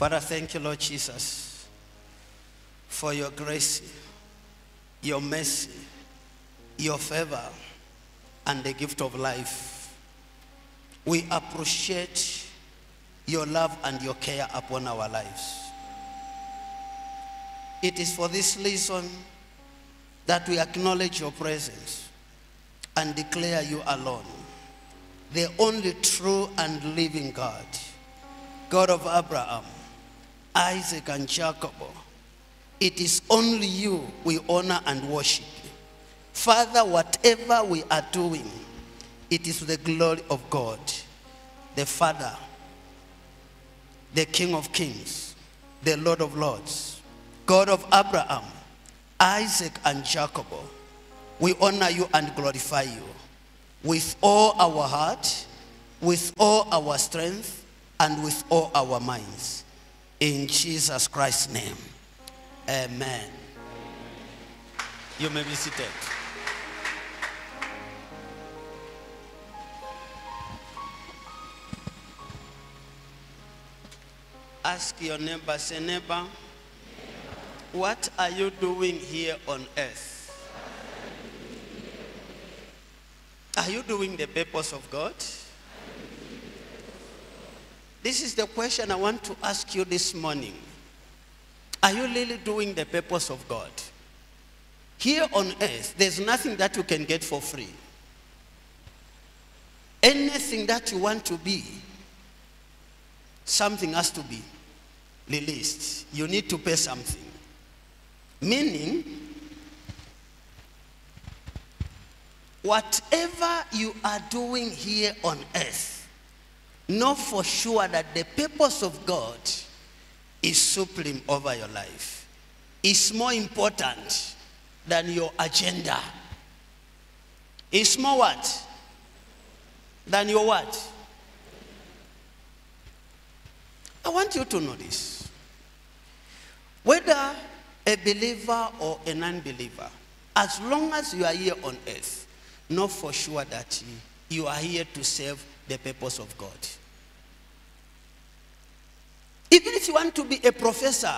Father, thank you, Lord Jesus, for your grace, your mercy, your favor, and the gift of life. We appreciate your love and your care upon our lives. It is for this reason that we acknowledge your presence and declare you alone, the only true and living God, God of Abraham, Isaac, and Jacob. It is only you we honor and worship. Father, whatever we are doing, it is the glory of God, the Father, the King of Kings, the Lord of Lords, God of Abraham, Isaac, and Jacob. We honor you and glorify you with all our heart, with all our strength, and with all our minds. In Jesus Christ's name, amen. You may be seated. Ask your neighbor, say, neighbor, what are you doing here on earth? Are you doing the purpose of God? This is the question I want to ask you this morning. Are you really doing the purpose of God? Here on earth, there's nothing that you can get for free. Anything that you want to be, something has to be released. You need to pay something. Meaning, whatever you are doing here on earth, know for sure that the purpose of God is supreme over your life. It's more important than your agenda. It's more what? Than your what? I want you to know this. Whether a believer or a non believer, as long as you are here on earth, know for sure that you are here to serve the purpose of God. Even if you want to be a professor,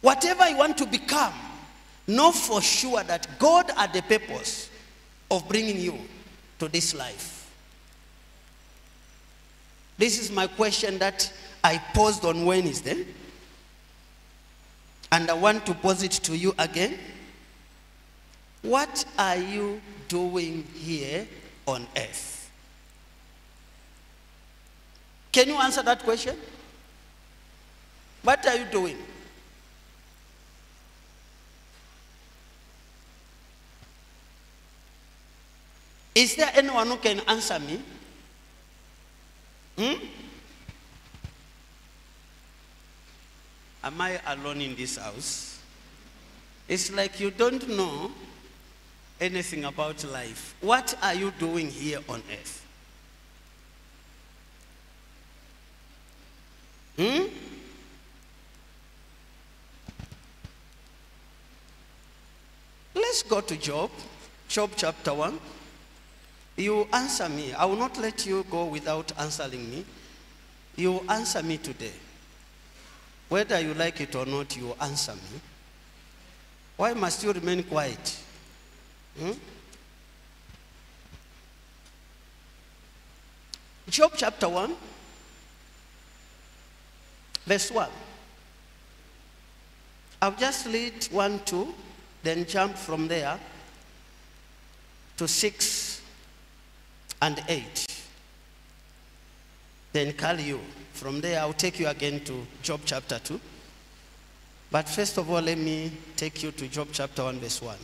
whatever you want to become, know for sure that God had the purpose of bringing you to this life. This is my question that I posed on Wednesday. And I want to pose it to you again. What are you doing here on earth? Can you answer that question? What are you doing? Is there anyone who can answer me? Hmm? Am I alone in this house? It's like you don't know anything about life. What are you doing here on earth? Hmm? Let's go to Job, Job chapter 1. You answer me. I will not let you go without answering me. You answer me today. Whether you like it or not, you answer me. Why must you remain quiet? Hmm? Job chapter 1, verse 1. I'll just read 1, 2, then jump from there to 6 and 8. Then call you. From there, I'll take you again to Job chapter 2. But first of all, let me take you to Job chapter 1, verse 1.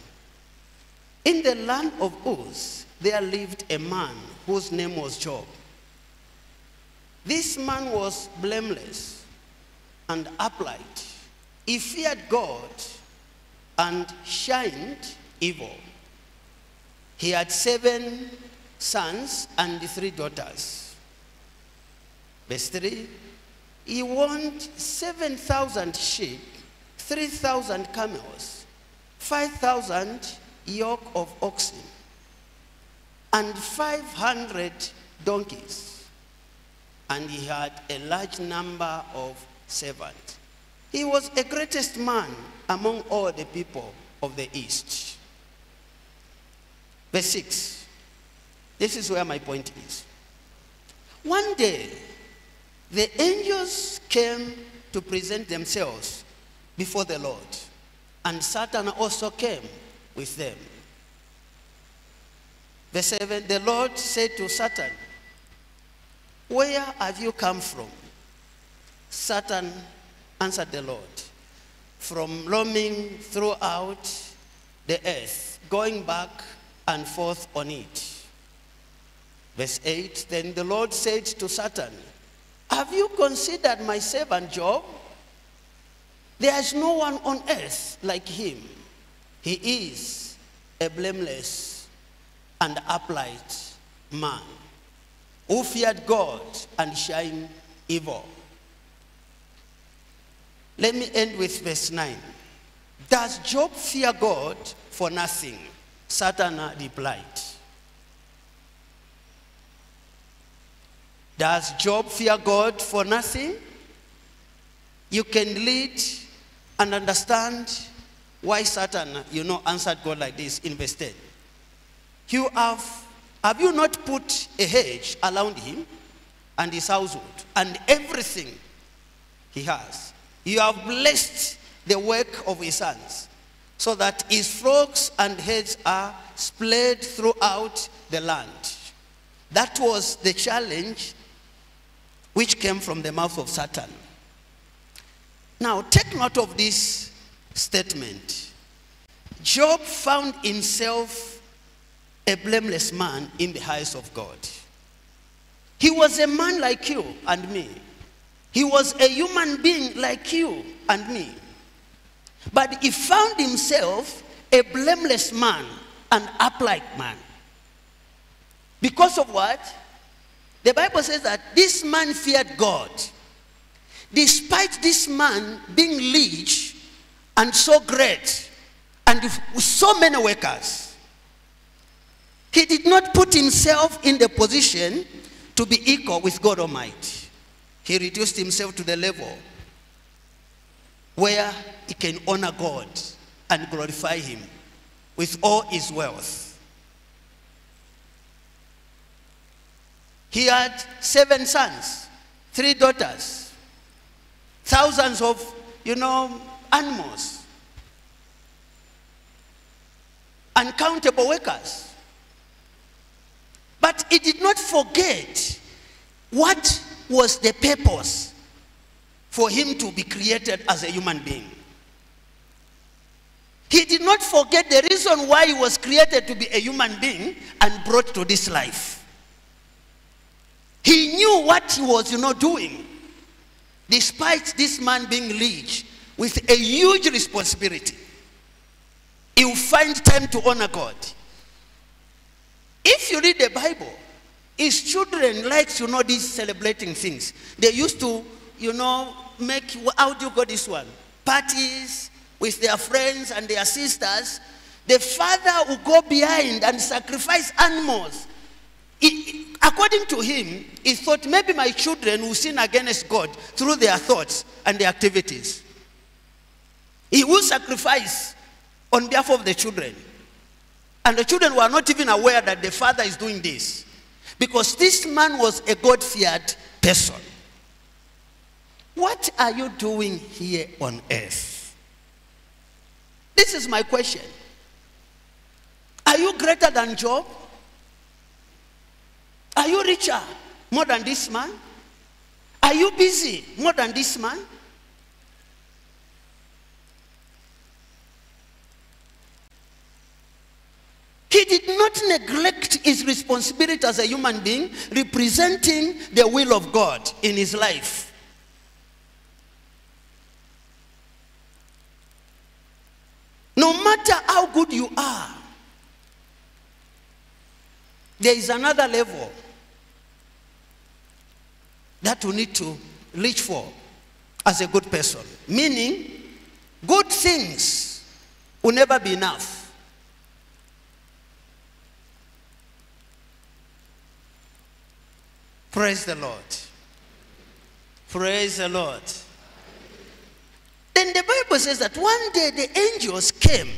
In the land of Uz, there lived a man whose name was Job. This man was blameless and upright. He feared God and shunned evil. He had seven sons and three daughters. Verse 3 He owned 7,000 sheep, 3,000 camels, 5,000 yoke of oxen, and 500 donkeys. and he had a large number of servants. He was a greatest man among all the people of the East. Verse 6. This is where my point is. One day, the angels came to present themselves before the Lord, and Satan also came with them. Verse 7 The Lord said to Satan, Where have you come from? Satan answered the Lord, From roaming throughout the earth, going back and forth on it. Verse 8 Then the Lord said to Satan, Have you considered my servant Job? There is no one on earth like him. He is a blameless and upright man who feared God and shunned evil. Let me end with verse 9. Does Job fear God for nothing? Satan replied. Does Job fear God for nothing? You can lead and understand why Satan, you know, answered God like this in verse 10. You have, have you not put a hedge around him and his household and everything he has? You have blessed the work of his hands so that his flocks and herds are spread throughout the land. That was the challenge which came from the mouth of Satan. Now, take note of this statement. Job found himself a blameless man in the eyes of God. He was a man like you and me. He was a human being like you and me. But he found himself a blameless man, an upright man. Because of what? The Bible says that this man feared God. Despite this man being rich and so great and with so many workers, he did not put himself in the position to be equal with God Almighty. He reduced himself to the level where he can honor God and glorify him with all his wealth. He had seven sons, three daughters, thousands of, you know, animals, uncountable workers. But he did not forget what was the purpose for him to be created as a human being. He did not forget the reason why he was created to be a human being and brought to this life. He knew what he was, you know, doing. Despite this man being rich with a huge responsibility, he will find time to honor God. If you read the Bible, his children likes, you know, these celebrating things. They used to, you know, make, how do you call this one? Parties with their friends and their sisters. The father will go behind and sacrifice animals. According to him, he thought maybe my children will sin against God through their thoughts and their activities. He will sacrifice on behalf of the children. And the children were not even aware that the father is doing this. Because this man was a God feared person. What are you doing here on earth? This is my question. Are you greater than Job? Are you richer more than this man? Are you busy more than this man? He did not neglect his responsibility as a human being, representing the will of God in his life. No matter how good you are, there is another level that we need to reach for as a good person. Meaning, good things will never be enough. Praise the Lord. Praise the Lord. Then the Bible says that one day the angels came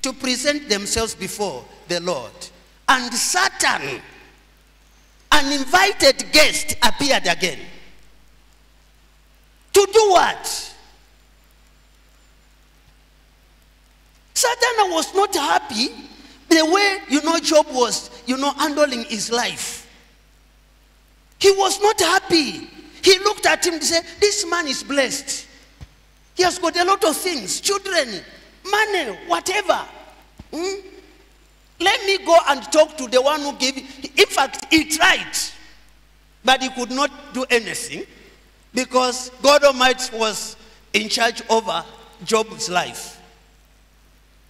to present themselves before the Lord. And Satan, an invited guest, appeared again. To do what? Satan was not happy the way, you know, Job was, you know, handling his life. He was not happy. He looked at him and said, This man is blessed. He has got a lot of things children, money, whatever. Hmm? Let me go and talk to the one who gave. In fact, he tried, but he could not do anything because God Almighty was in charge over Job's life.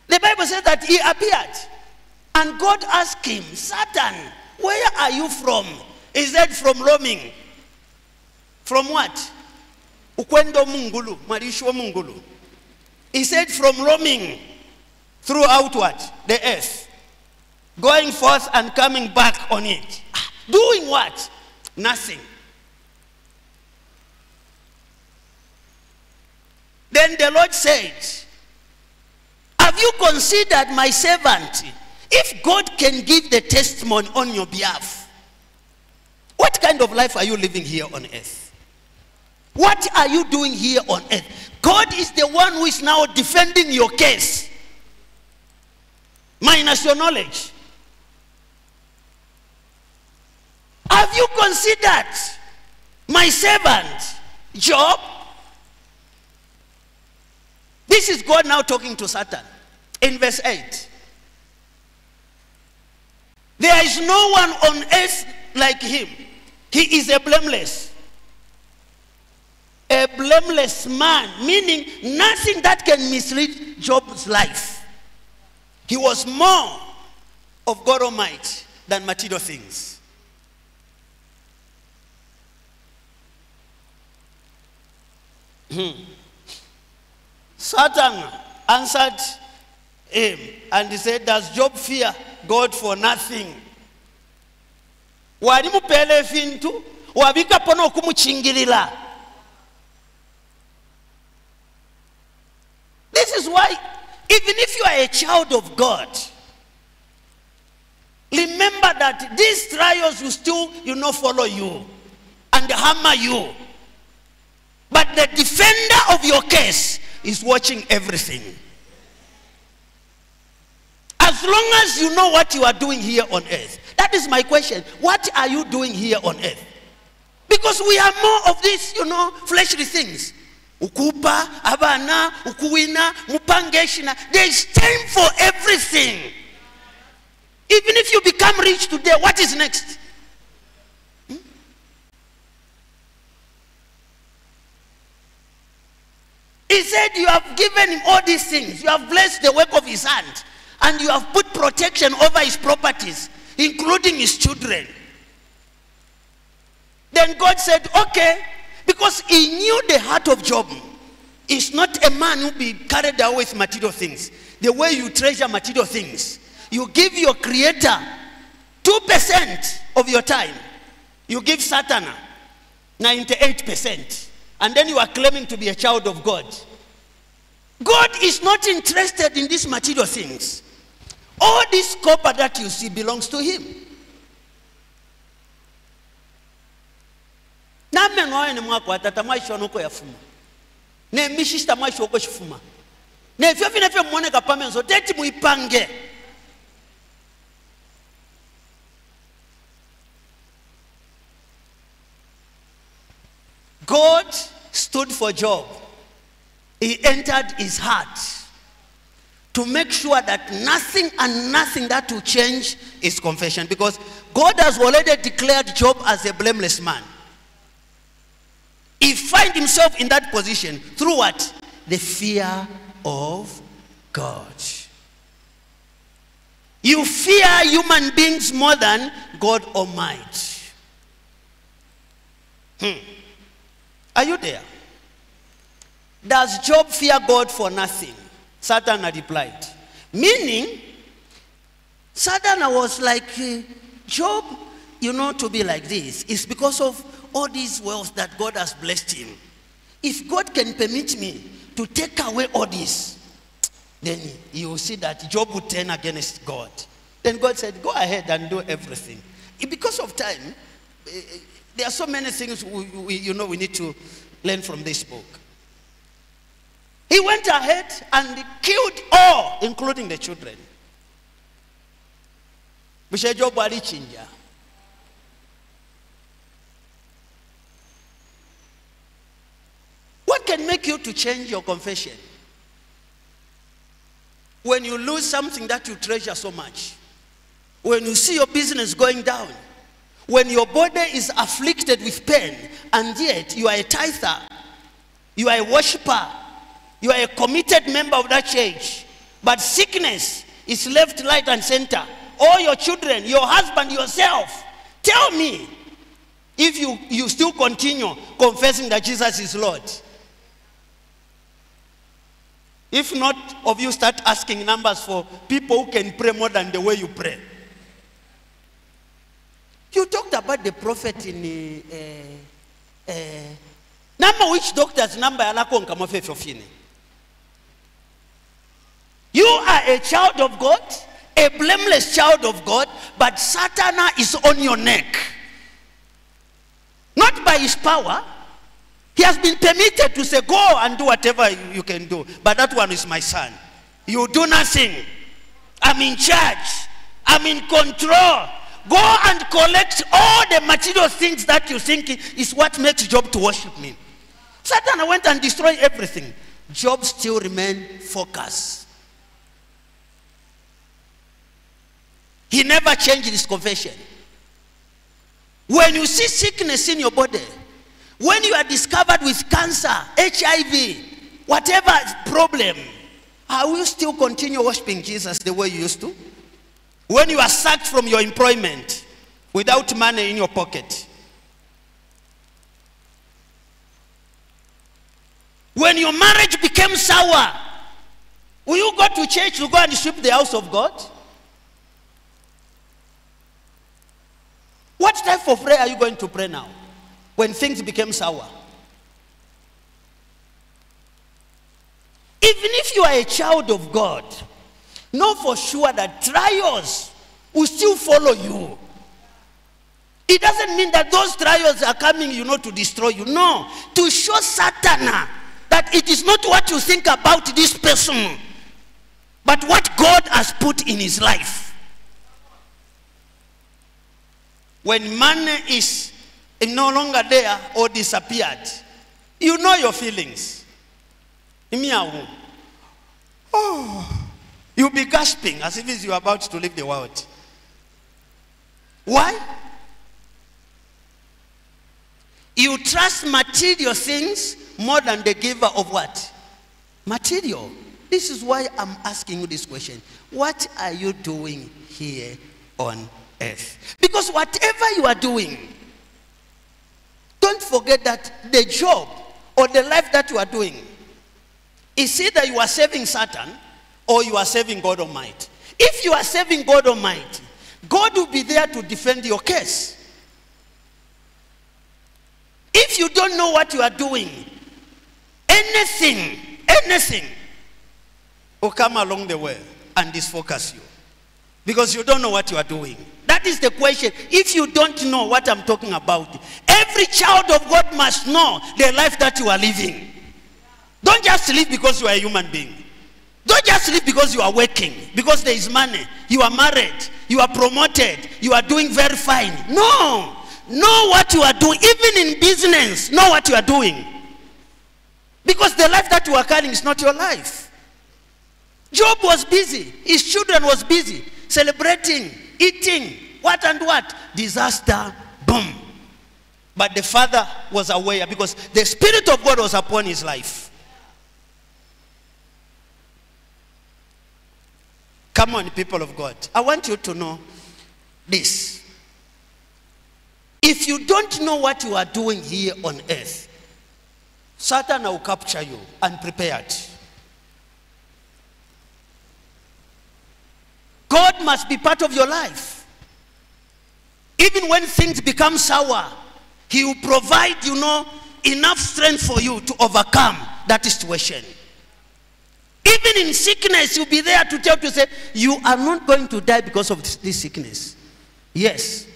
The Bible says that he appeared and God asked him, Satan, where are you from? He said, From roaming. From what? Ukwendo mungulu, marisho mungulu. He said, From roaming throughout what? The earth. Going forth and coming back on it. Doing what? Nothing. Then the Lord said, Have you considered my servant? If God can give the testimony on your behalf, what kind of life are you living here on earth? What are you doing here on earth? God is the one who is now defending your case, minus your knowledge. Have you considered my servant, Job? This is God now talking to Satan in verse 8. There is no one on earth like him. He is a blameless. A blameless man, meaning nothing that can mislead Job's life. He was more of God Almighty than material things. Hmm. Satan answered him and he said, Does Job fear God for nothing? Wali mupeera efintu wabikapo n'okumukyingirira this is why even if you are a child of god remember that these trials will still you know follow you and hammer you but the defender of your case is watching everything as long as you know what you are doing here on earth. That is my question. What are you doing here on earth? Because we are more of these, you know, fleshly things. Ukupa, abana, ukuwina, mupangeshina. There is time for everything. Even if you become rich today, what is next? Hmm? He said, You have given him all these things. You have blessed the work of his hand and you have put protection over his properties, including his children. Then God said, Okay, because he knew the heart of Job. He's not a man who be carried away with material things. The way you treasure material things, you give your creator 2% of your time. You give Satan 98%. And then you are claiming to be a child of God. God is not interested in these material things. All this copper that you see belongs to him. nameno ayo nemwakwata tamwaishona uko yafuma nemishishi mwaisho uko shifuma. Nevyo vinevyo mmoneka pamenzo teti muipange. God stood for job. He entered his heart to make sure that nothing and nothing that will change is confession because God has already declared Job as a blameless man. He find himself in that position through what? The fear of God. You fear human beings more than God Almighty. Hmm. Are you there? Does Job fear God for nothing? Satan had replied. Meaning, Satan was like, Job, you know, to be like this is because of all these wealth that God has blessed him. If God can permit me to take away all this, then you will see that Job would turn against God. Then God said, Go ahead and do everything. Because of time, eh, eh, there are so many things we, we, you know we need to learn from this book. He went ahead and killed all, including the children. What can make you to change your confession? When you lose something that you treasure so much, when you see your business going down, when your body is afflicted with pain, and yet you are a tither, you are a worshiper, you are a committed member of that church, but sickness is left, right, and center. All your children, your husband, yourself. Tell me if you, you still continue confessing that Jesus is Lord. If not, of you start asking numbers for people who can pray more than the way you pray. You talked about the prophet in uh, uh, number witch doctor's number. You are a child of God, a blameless child of God, but Satan is on your neck. Not by his power, he has been permitted to say, Go and do whatever you can do. But that one is my son. You do nothing. I'm in charge. I'm in control. Go and collect all the material things that you think is what makes Job to worship me. Satan went and destroyed everything. Job still remained focused. He never changed his confession. When you see sickness in your body, when you are discovered with cancer, HIV, whatever problem, I will still continue worshiping Jesus the way you used to? When you are sacked from your employment without money in your pocket. When your marriage became sour, will you go to church to go and sweep the house of God? What type of prayer are you going to pray now? when things became sour. Even if you are a child of God, know for sure that trials will still follow you. It doesn't mean that those trials are coming, you know, to destroy you. No, to show Satan that it is not what you think about this person, but what God has put in his life. When money is no longer there or disappeared, you know your feelings. Oh, you'll be gasping as if you're about to leave the world. Why? You trust material things more than the giver of what? Material. This is why I'm asking you this question. What are you doing here on earth? Because whatever you are doing, don't forget that the job or the life that you are doing is either you are serving Satan or you are serving God Almighty. If you are serving God Almighty, God will be there to defend your case. If you don't know what you are doing, anything, anything will come along the way and disfocus you because you don't know what you are doing. That is the question. If you don't know what I'm talking about, every child of God must know the life that you are living. Don't just live because you are a human being. Don't just live because you are working, because there is money. You are married, you are promoted, you are doing very fine. No. Know what you are doing. Even in business, know what you are doing. Because the life that you are carrying is not your life. Job was busy. His children was busy celebrating, eating, what and what? Disaster, boom. But the father was aware because the Spirit of God was upon his life. Come on, people of God. I want you to know this. If you don't know what you are doing here on earth, Satan will capture you unprepared. God must be part of your life. Even when things become sour, He will provide, you know, enough strength for you to overcome that situation. Even in sickness, He'll be there to tell you, say, You are not going to die because of this, this sickness. Yes,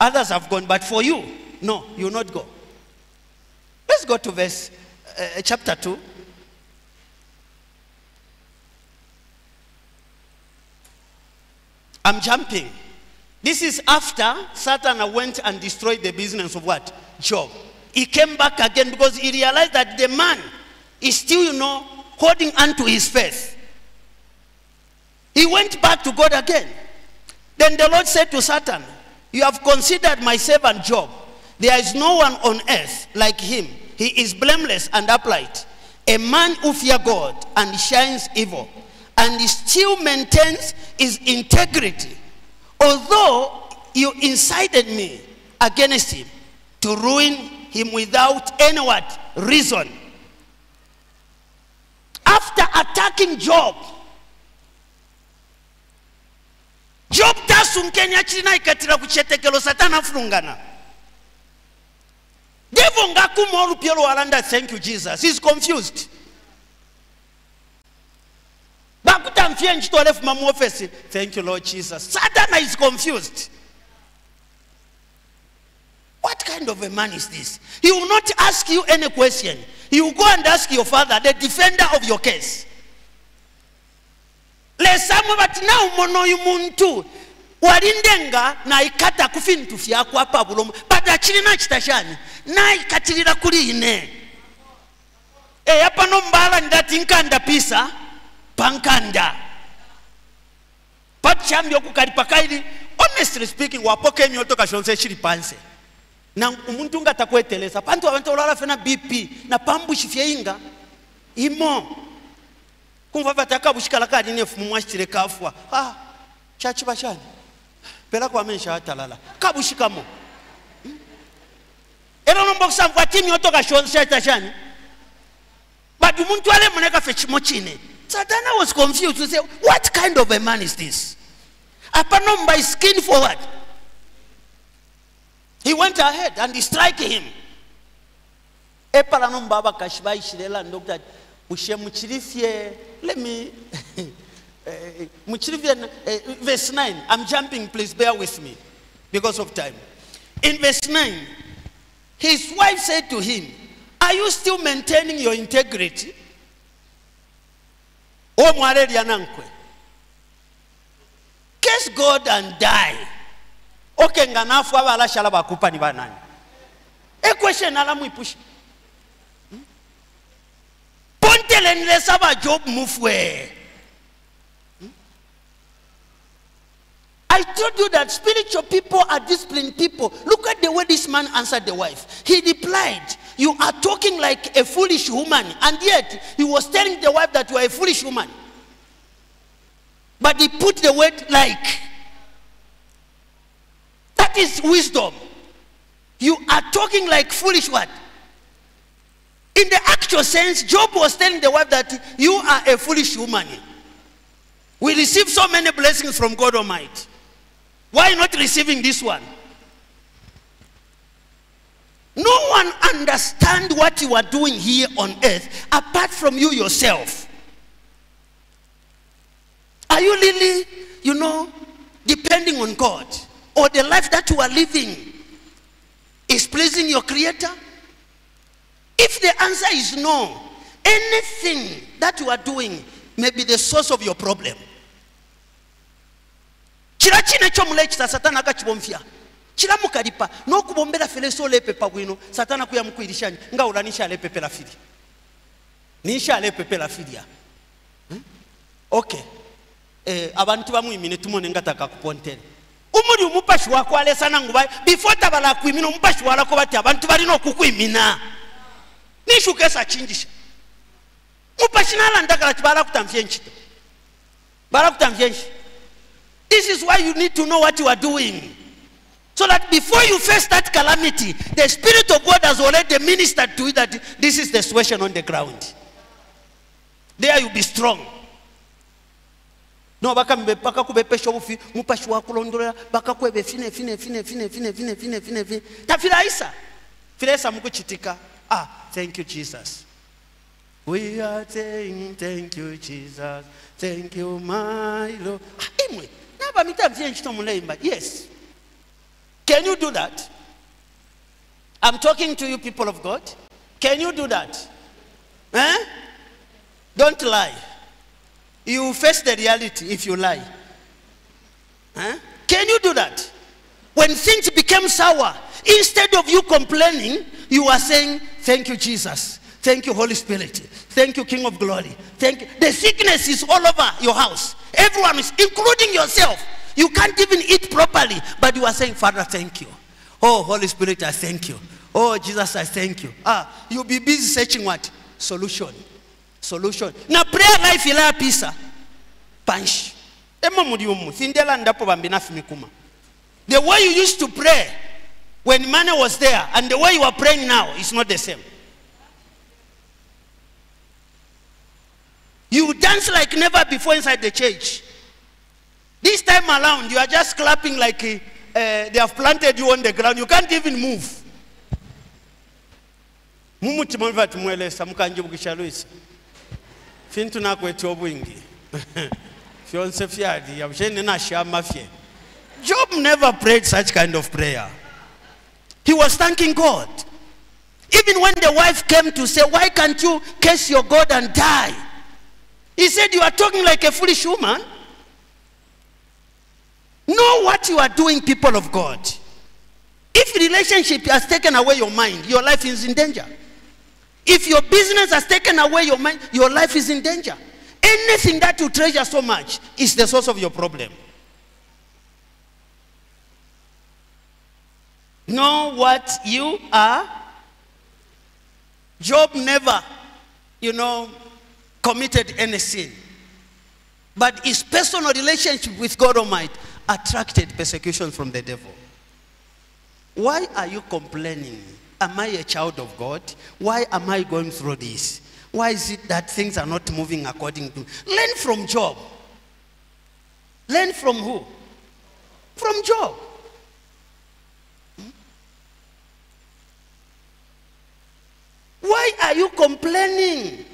others have gone, but for you, no, you will not go. Let's go to verse uh, chapter 2. I'm jumping. This is after Satan went and destroyed the business of what? Job. He came back again because he realized that the man is still, you know, holding on to his faith. He went back to God again. Then the Lord said to Satan, You have considered my servant Job. There is no one on earth like him. He is blameless and upright, a man who fears God and shines evil, and still maintains his integrity. Although you incited me against him to ruin him without any what? Reason. After attacking Job, job tasunkenya kirina ikatira ku kyetekero satana afulungana. Devo ngakuma olupya lwalanda thank you jesus. He's confused bakutamfye nchito fuma mu thank you lord jesus. Satana is confused. What kind of a man is this? He will not ask you any question. He will go and ask your father the defender of your case. Lesamwe bati nawumona oyu muntu. Walindenga naikata ku fintu fyakwapa bulomu. Bati akirina kitashani naikatirira kuli ine. Eyapano mbala ndati nkanda pisa pankanda patyami okukalipakalili honestly speaking wapoke otoka shonse shili panse. Na umuntu nga takweteleza pantu abantu olala fena bp na inga. Imo kumva vataka bushikala kali nefu kafwa. Ah chachiba chani pela kwamensha atalala. Kabushikamo hmm? era nomba kusamvwa timi otoka shonse shani badi muntu ale muneka fe chimo satana was confused to say what kind of a man is this? Apanomba is skin forward. He went ahead and he strike him. Let me eh, eh, verse 9 i'm jumping please bear with me because of time. In verse 9 his wife said to him are you still maintaining your integrity omwala erya nankwe curse god and die. Okay nga nafu abalashala bakupa ni banani. Equation alamwipusha pontelenilesa bajob mufwe. I told you that spiritual people are disciplined people. Look at the way this man answered the wife. He replied, You are talking like a foolish woman. And yet, he was telling the wife that you are a foolish woman. But he put the word like. That is wisdom. You are talking like foolish what? In the actual sense, Job was telling the wife that you are a foolish woman. We receive so many blessings from God Almighty. Why not receiving this one? No one understand what you are doing here on earth apart from you yourself. Are you really, you know, depending on God? Or the life that you are living is pleasing your creator? If the answer is no, anything that you are doing may be the source of your problem. ekita satana kiramukalipa n'okubombera feleso olepepa bwino satana kuyamukwilishanya nga ula nishalepepera firi nishalepepera firya Hmm? okay eh, abantu bamwimine tumone nga takakupontere umuli umupashi wakwalesa nanguba before tabala kwimina umupashi walako bati abantu balina okukwimina nishuka esakingisha mupashi nalandagala tibala kutamfya enkito bala kutamfya enki This is why you need to know what you are doing. So that before you face that calamity, the Spirit of God has already ministered to you that this is the situation on the ground. There you be strong. no bakakubepesha obufi mupashi wakulondolera fine, fine, fine, fine, fine, fine. Ta fila isa. Fila isa mku mukuchitika ah thank you jesus we are saying thank you jesus thank you my lord ah, imwe naba nabamita vyenchito mulemba yes can you do that i'm talking to you people of god can you do that eh? don't lie you face the reality if you lie. Huh? Can you do that? When things became sour, instead of you complaining, you are saying, Thank you, Jesus. Thank you, Holy Spirit. Thank you, King of Glory. Thank you. The sickness is all over your house. Everyone is, including yourself. You can't even eat properly, but you are saying, Father, thank you. Oh, Holy Spirit, I thank you. Oh, Jesus, I thank you. Ah, you'll be busy searching what? Solution. solution na prayer life ila pisa punch ema muri umu sindela ndapo bambinafi mikuma the way you used to pray when money was there and the way you are praying now is not the same you dance like never before inside the church this time around you are just clapping like uh, they have planted you on the ground. You can't even move. Mumutima biva tumwelesa mukanjibukisha lwisa fintu nakweta obwingi. Fyonse fyali yabushene nashama fye job never prayed such kind of prayer. He was thanking god. Even when the wife came to say why can't you curse your god and die? He said you are talking like a foolish woman know what you are doing people of god if relationship has taken away your mind your life is in danger if your business has taken away your mind, your life is in danger. Anything that you treasure so much is the source of your problem. Know what you are. Job never, you know, committed any sin. But his personal relationship with God Almighty attracted persecution from the devil. Why are you complaining? Am I a child of God? Why am I going through this? Why is it that things are not moving according to? Learn from Job. Learn from who? From Job. Why are you complaining?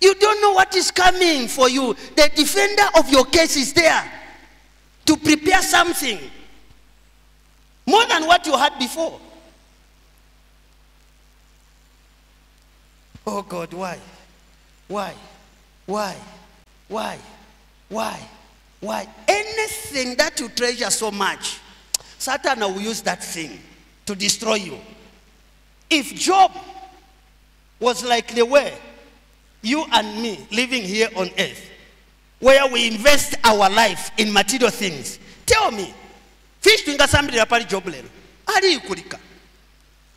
You don't know what is coming for you. The defender of your case is there to prepare something more than what you had before. Oh God, why? Why? Why? Why? Why? Why? Anything that you treasure so much, Satan will use that thing to destroy you. If Job was like the way you and me living here on earth, where we invest our life in material things, tell me, fish twingasambirira pali job lero ali ikulika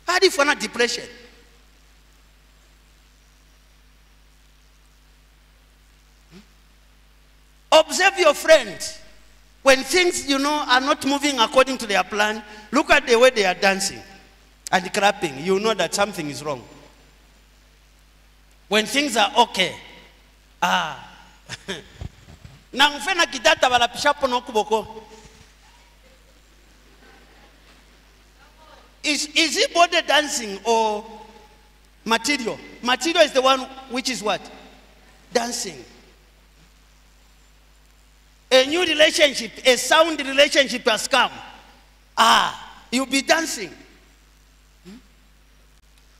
ali fana depression Observe your friends. When things, you know, are not moving according to their plan, look at the way they are dancing and clapping. You know that something is wrong. When things are okay, ah. na mfena kidata balapishapo nokuboko. Is, is it body dancing or material? Material is the one which is what? Dancing a new relationship, a sound relationship has come. Ah, you'll be dancing.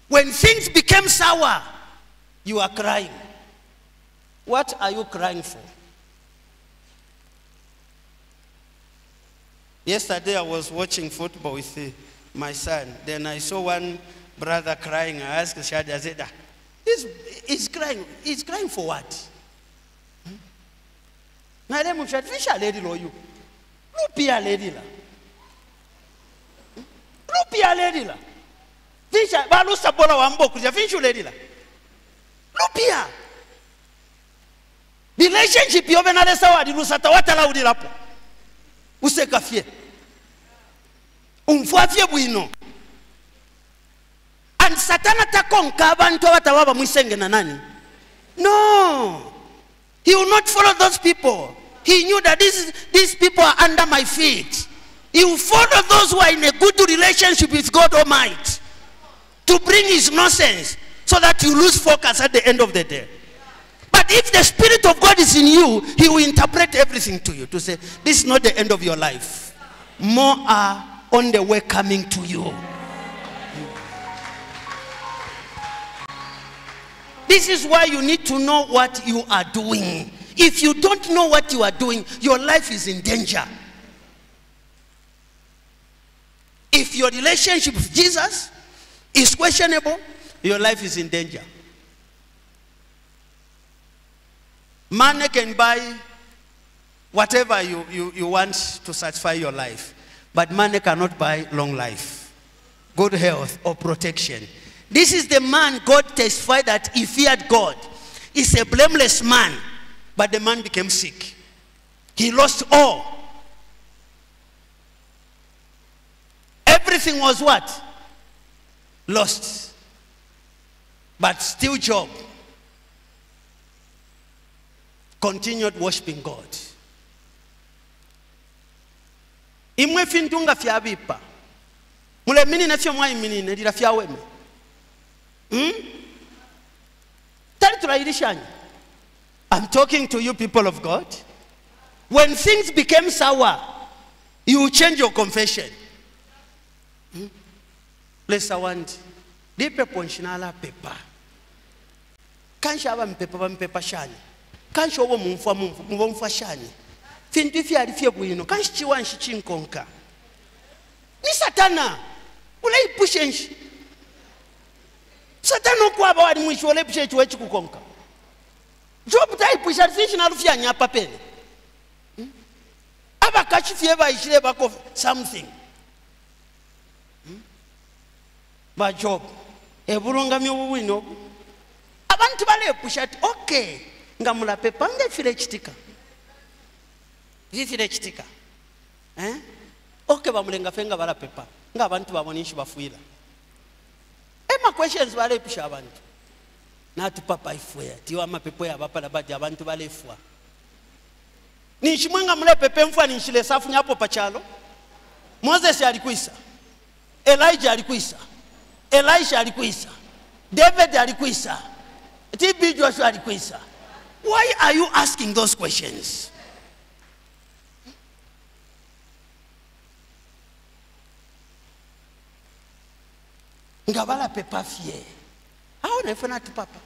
When things became sour, you are crying. What are you crying for? Yesterday I was watching football with uh, my son. Then I saw one brother crying. I asked Shadi, I said, ah, he's, he's crying. He's crying for what? Madam, Shadi, fish a lady or you? Look hmm? be a lady. Look be a lady. Fish a balusa bola wambo, because fish a lady. Look be a relationship yobe nalesa wadi lusata watalaudirapo usekafye umfwafye bwino and satana takonka abantu abataba bamwisenge na nani no He will not follow those people. He knew that this, these people are under my feet. He will follow those who are in a good relationship with God Almighty to bring his nonsense so that you lose focus at the end of the day. If the Spirit of God is in you, He will interpret everything to you to say, This is not the end of your life. More are on the way coming to you. This is why you need to know what you are doing. If you don't know what you are doing, your life is in danger. If your relationship with Jesus is questionable, your life is in danger. Money can buy whatever you, you, you want to satisfy your life, but money cannot buy long life, good health, or protection. This is the man God testified that he feared God. He's a blameless man, but the man became sick. He lost all. Everything was what? Lost. But still, Job continued worshiping God. imwe fintunga fya vipa. mule minine fyo mwayi dira fya weme. hmm? tali tulayirishanya i'm talking to you people of god when things became sour you change your confession hmm? lesa wandi lipepo nshinala pepa kanshaba mpepa bampepa shani kanshi obo munfa muba mufashanye fintu ifyali fye bwino kanshi chiwa nshi chinkonka ni satana ulayipushe nshi. Satana okwaba wali mwishi olayipusha echi wechikukonka jobu tayipusha lisinshi nalufyanyapa pene hmm? abakashi fye bayishile bako something. Hmm? bajobu ebulungamya obubwino obu abantu balayipusha ti okay. Eh? nga mulape pange ekifiro ekitika kifiro ekitika oke bamulengafe nga balapepa ngaabantu babona nshi bafuira ema eh, questions balepusha abantu natupapa ifweya tiwa mapepo ya bapalabadi abantu balefwa ninshimwenga mulepepe mfwa ninshilesa afunya apo pachalo mozesi alikuisa. Elija alikuisa. Elisha alikuisa. David alikuisa. Tb joshua alikuisa. Why are you asking those questions nga balapepa fye awo nefe nati papa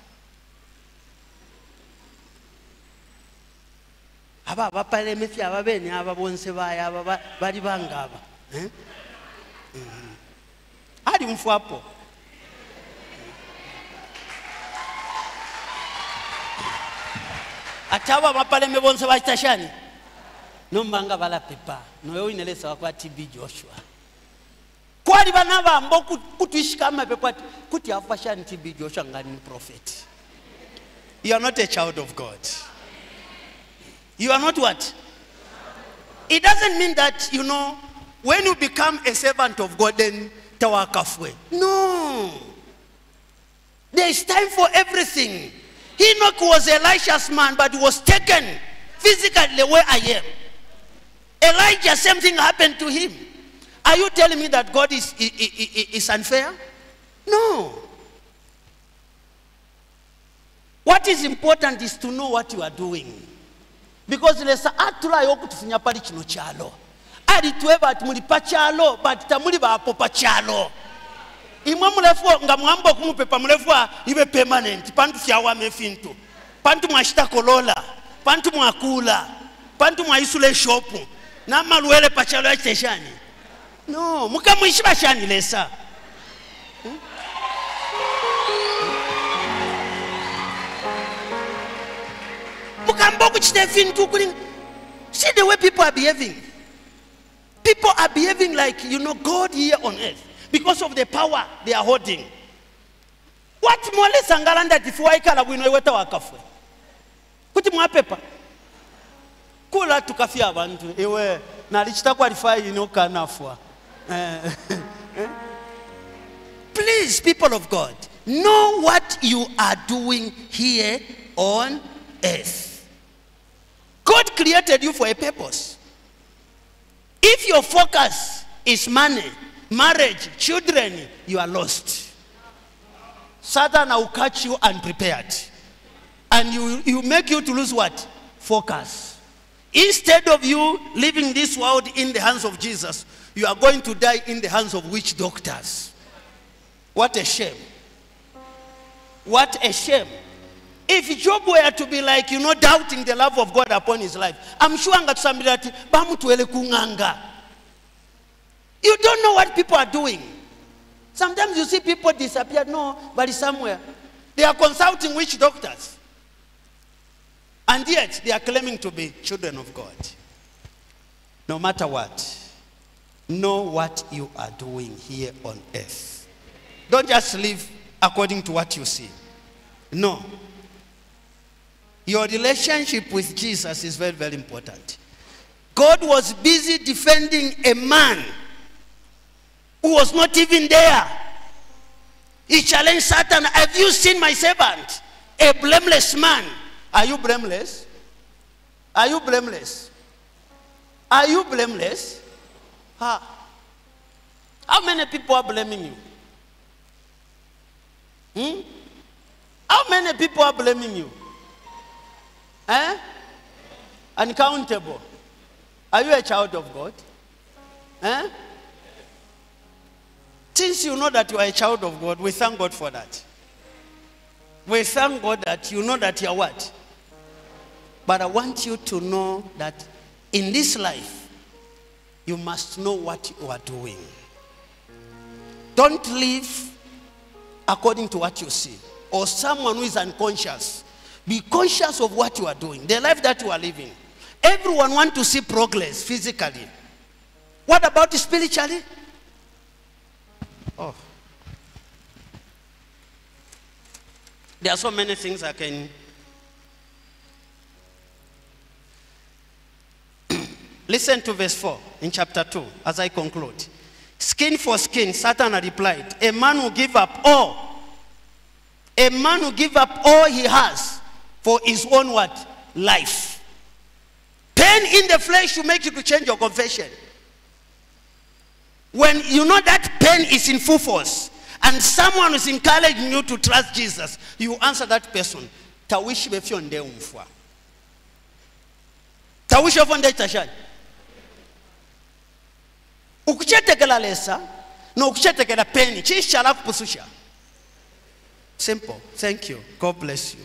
aba abapaleme fye aba bene aba bonse baye aba ba- bali bangaba eh? Mhm. ali mfwapo ate abo abapaleme bonse bakitashani nombanga balapepa noyo winelesa wakwa tb joshua. Kwali bana bambo kutwishika amapepo ati kuti afashani tb joshua ngani prophet. You are not a child of god. You are not what? It doesn't mean that you know when you become a servant of god then tawakafwe. No. There is time for everything enoch was elisha's man but was taken physically way i am. Elijah same thing happened to him. Are you telling me that god is, i- i- i- is unfair? No. What is important is to know what you are doing. Because lesa atulayo okutufunya pali kino kyalo alitweba ati muli tamuli bapo pakyalo imwe mulefu nga mwamba okumupepa mulefwa ibe permanent. Pantu fyawama efintu pantu mwashita kolola. Pantu mwakula pantu mwaisula eshopu namalwele pachalo yakiteshani no mukamwishi vashani lesa. Mukamba okuchita efintu kuli see the way people are behaving. People are behaving like you know god here on earth because of the power they are holding. What mwalesangala ndati fuwaikala bwino iweta wakafwe kuti mwapepa kula tukafya abantu. Iwe nali chitakwalifai inokanafwa Eh, eh. please people of god know what you are doing here on earth. God created you for a purpose. If your focus is money, marriage, children, you are lost. Satan will catch you unprepared. And you, you make you to lose what? Focus. Instead of you leaving this world in the hands of Jesus, you are going to die in the hands of witch doctors. What a shame. What a shame. If Job were to be like, you know, doubting the love of God upon his life, I'm sure ngatusambira ati bamutwele kunganga. You don't know what people are doing. Sometimes you see people disappear. No, but somewhere. They are consulting witch doctors. And yet they are claiming to be children of God. No matter what, know what you are doing here on earth. Don't just live according to what you see. No. Your relationship with Jesus is very, very important. God was busy defending a man who was not even there. He challenged Satan Have you seen my servant? A blameless man. Are you blameless? Are you blameless? Are you blameless? Ha. How many people are blaming you? Hmm? How many people are blaming you? Eh? Uncountable. Are you a child of God? Eh? Since you know that you are a child of God, we thank God for that. We thank God that you know that you are what? But I want you to know that in this life, you must know what you are doing. Don't live according to what you see. Or someone who is unconscious. Be conscious of what you are doing, the life that you are living. Everyone wants to see progress physically. What about spiritually? Oh. There are so many things I can. Listen to verse 4 in chapter 2 as I conclude. Skin for skin, Satan replied, A man will give up all. A man will give up all he has for his own what? Life. Pain in the flesh will make you to change your confession. When you know that pain is in full force and someone is encouraging you to trust Jesus, you answer that person. Tawishi befyo nde umfwa. Tawishi befyo nde tashani. Ukuchetekela lesa, no ukuchetekela peni, chishala kupususha. Simple. Thank you. God bless you.